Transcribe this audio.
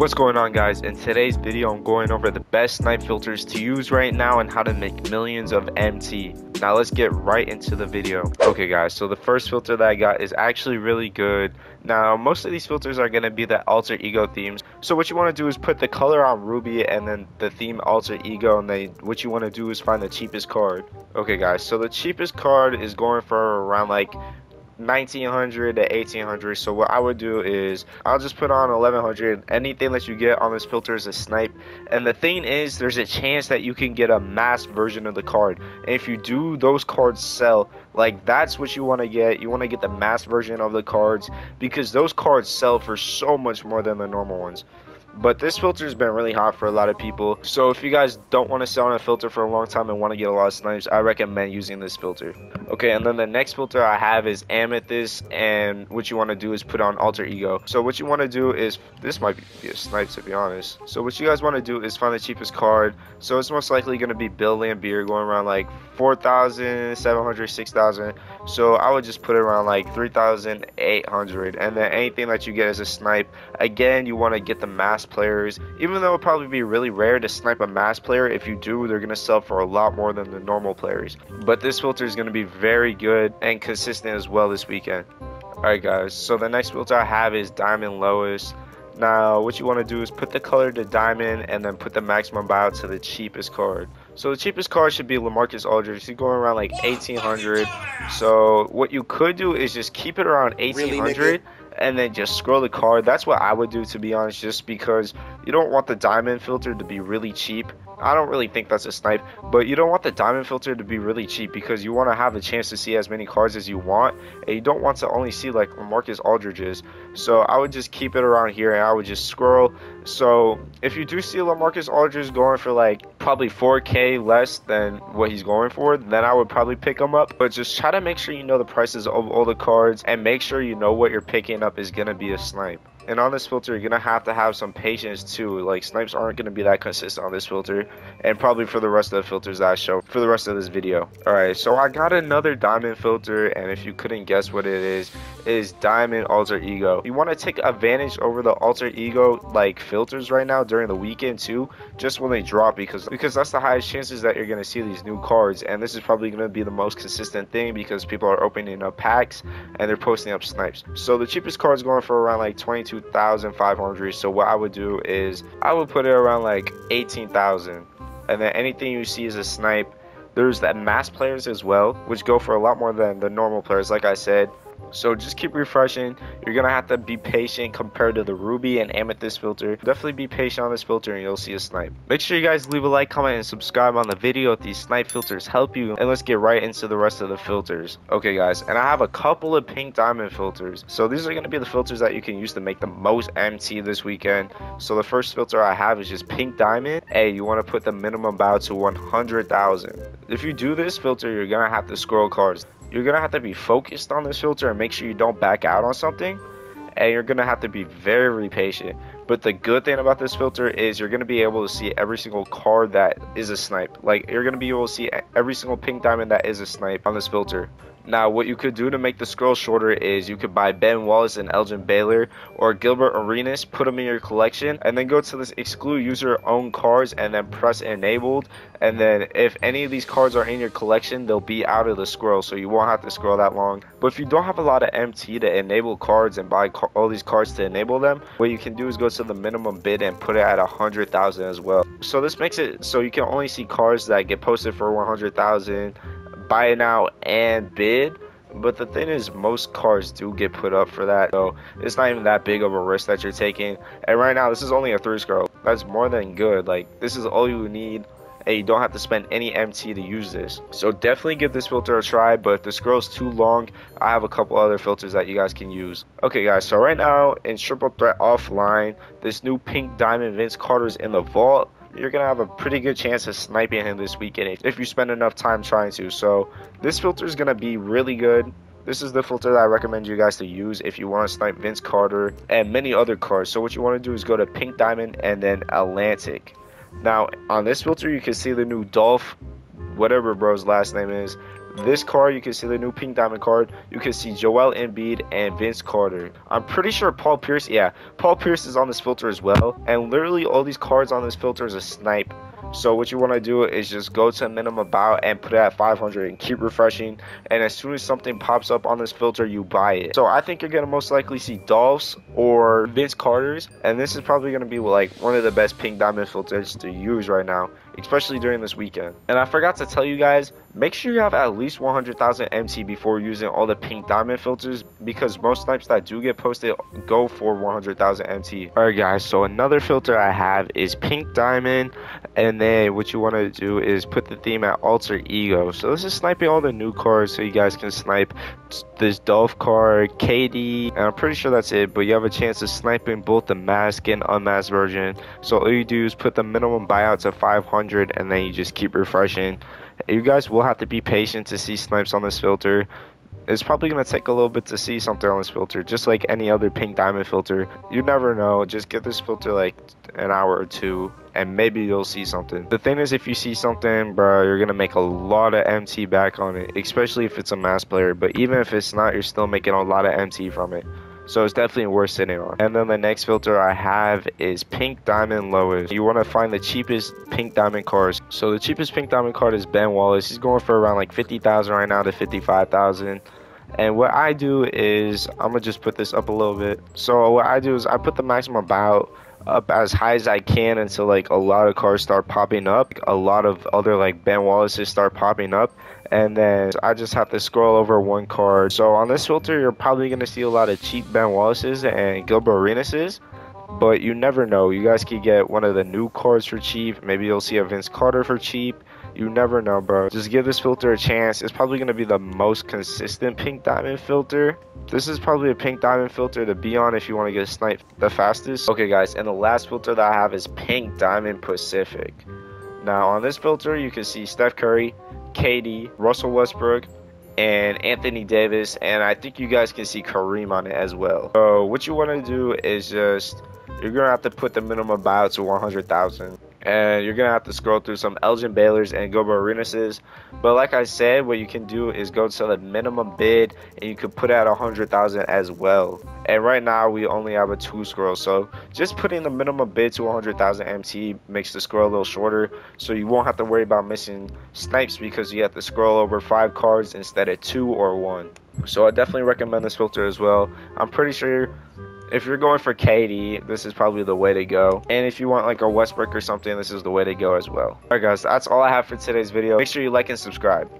What's going on guys? In today's video I'm going over the best snipe filters to use right now and how to make millions of MT. Now let's get right into the video. Okay guys, so the first filter that I got is actually really good. Now most of these filters are going to be the alter ego themes. So what you want to do is put the color on Ruby and then the theme alter ego and then what you want to do is find the cheapest card. Okay guys, so the cheapest card is going for around like 1900 to 1800 so what I would do is I'll just put on 1100 anything that you get on this filter is a snipe. And the thing is there's a chance that you can get a mass version of the card. And if you do those cards sell. Like that's what you want to get. You want to get the mass version of the cards because those cards sell for so much more than the normal ones but this filter has been really hot for a lot of people. So if you guys don't want to sell on a filter for a long time and want to get a lot of snipes i recommend using this filter. Okay and then the next filter i have is amethyst and what you want to do is put on alter ego. So what you want to do is this might be a snipe to be honest. So what you guys want to do is find the cheapest card. So it's most likely going to be bill laimbeer going around like 4700 6000 so i would just put it around like 3800 and then anything that you get as a snipe again you want to get the mass mass players. Even though it'll probably be really rare to snipe a mass player, if you do, they're going to sell for a lot more than the normal players. But this filter is going to be very good and consistent as well this weekend. Alright guys, so the next filter I have is Diamond Lowest. Now, what you want to do is put the color to diamond and then put the maximum buyout to the cheapest card. So the cheapest card should be LaMarcus Aldridge. He's going around like 1800. So what you could do is just keep it around 1800 really, and then just scroll the card. That's what I would do to be honest, just because you don't want the diamond filter to be really cheap. I don't really think that's a snipe, but you don't want the diamond filter to be really cheap because you want to have a chance to see as many cards as you want, and you don't want to only see like Marcus Aldridge's. So I would just keep it around here, and I would just scroll. So if you do see LaMarcus Aldridge going for like probably 4K less than what he's going for, then I would probably pick him up. But just try to make sure you know the prices of all the cards, and make sure you know what you're picking up is gonna be a snipe. And on this filter, you're going to have to have some patience too. Like, snipes aren't going to be that consistent on this filter. And probably for the rest of the filters that I show for the rest of this video. Alright, so I got another diamond filter. And if you couldn't guess what it is, is diamond alter ego. You want to take advantage over the alter ego like filters right now during the weekend too. Just when they drop because, because that's the highest chances that you're going to see these new cards. And this is probably going to be the most consistent thing because people are opening up packs and they're posting up snipes. So the cheapest card is going for around like 22 2,500. So what I would do is I would put it around like 18,000. And then anything you see is a snipe. There's that mass players as well, which go for a lot more than the normal players, like I said. So just keep refreshing. You're to have to be patient compared to the Ruby and Amethyst filter. Definitely be patient on this filter and you'll see a snipe. Make sure you guys leave a like, comment, and subscribe on the video if these snipe filters help you. And let's get right into the rest of the filters. Okay guys, and I have a couple of pink diamond filters. So these are to be the filters that you can use to make the most MT this weekend. So the first filter I have is just pink diamond. Hey, you want to put the minimum bow to 100,000. If you do this filter, you're to have to scroll cards you're gonna have to be focused on this filter and make sure you don't back out on something and you're gonna have to be very very patient. But the good thing about this filter is you're gonna be able to see every single card that is a snipe. Like you're gonna be able to see every single pink diamond that is a snipe on this filter now, what you could do to make the scroll shorter is you could buy Ben Wallace and Elgin Baylor or Gilbert Arenas, put them in your collection, and then go to this exclude user own cards and then press enabled. And then if any of these cards are in your collection, they'll be out of the scroll, so you won't have to scroll that long. But if you don't have a lot of MT to enable cards and buy all these cards to enable them, what you can do is go to the minimum bid and put it at a hundred thousand as well. So this makes it so you can only see cards that get posted for 100,000 buy now and bid. But the thing is, most cars do get put up for that, so it's not even that big of a risk that you're taking. And right now, this is only a three scroll. That's more than good. Like, this is all you need and you don't have to spend any MT to use this. So definitely give this filter a try, but if the scroll's too long, I have a couple other filters that you guys can use. Okay guys, so right now in Triple Threat Offline, this new pink diamond Vince Carter's in the vault you're gonna have a pretty good chance of sniping him this weekend if you spend enough time trying to. So this filter is gonna be really good. This is the filter that I recommend you guys to use if you want to snipe Vince Carter and many other cards. So what you want to do is go to Pink Diamond and then Atlantic. Now on this filter you can see the new Dolph, whatever bro's last name is, this card, you can see the new pink diamond card. You can see Joel Embiid and Vince Carter. I'm pretty sure Paul Pierce, yeah, Paul Pierce is on this filter as well. And literally all these cards on this filter is a snipe. So what you want to do is just go to minimum buyout and put it at 500 and keep refreshing. And as soon as something pops up on this filter, you buy it. So I think you're going to most likely see Dolphs or Vince Carter's. And this is probably going to be like one of the best pink diamond filters to use right now especially during this weekend. And I forgot to tell you guys, make sure you have at least 100,000 MT before using all the pink diamond filters because most snipes that do get posted go for 100,000 MT. Alright guys, so another filter I have is pink diamond and then what you want to do is put the theme at alter ego. So this is sniping all the new cards so you guys can snipe this Dolph card, KD, and I'm pretty sure that's it, but you have a chance of sniping both the mask and unmasked version. So all you do is put the minimum buyout to 500 and then you just keep refreshing. You guys will have to be patient to see snipes on this filter. It's probably going to take a little bit to see something on this filter, just like any other pink diamond filter. You never know. Just get this filter like an hour or two, and maybe you'll see something. The thing is, if you see something, bro, you're to make a lot of MT back on it, especially if it's a mass player. But even if it's not, you're still making a lot of MT from it. So it's definitely worth sitting on. And then the next filter I have is Pink Diamond Lowest. You want to find the cheapest Pink Diamond cards. So the cheapest Pink Diamond card is Ben Wallace. He's going for around like 50,000 right now to 55,000. And what I do is, I'm to just put this up a little bit. So what I do is I put the maximum buyout up as high as I can until like a lot of cars start popping up. A lot of other like Ben Wallace's start popping up. And then I just have to scroll over one card. So on this filter, you're probably to see a lot of cheap Ben Wallace's and Gilbert Arenas' but you never know. You guys could get one of the new cards for cheap. Maybe you'll see a Vince Carter for cheap. You never know, bro. Just give this filter a chance. It's probably going to be the most consistent pink diamond filter. This is probably a pink diamond filter to be on if you want to get sniped the fastest. Okay, guys, and the last filter that I have is pink diamond Pacific. Now, on this filter, you can see Steph Curry, KD, Russell Westbrook, and Anthony Davis, and I think you guys can see Kareem on it as well. So what you want to do is just you're gonna have to put the minimum buyout to 100,000 and you're gonna have to scroll through some Elgin Baylor's and Gilbert Arenas's. But like I said, what you can do is go to the minimum bid, and you can put out a hundred thousand as well. And right now we only have a two scroll, so just putting the minimum bid to 100,000 MT makes the scroll a little shorter, so you won't have to worry about missing snipes because you have to scroll over five cards instead of two or one. So I definitely recommend this filter as well. I'm pretty sure if you're going for KD, this is probably the way to go. And if you want like a Westbrook or something, this is the way to go as well. Alright guys, that's all I have for today's video. Make sure you like and subscribe.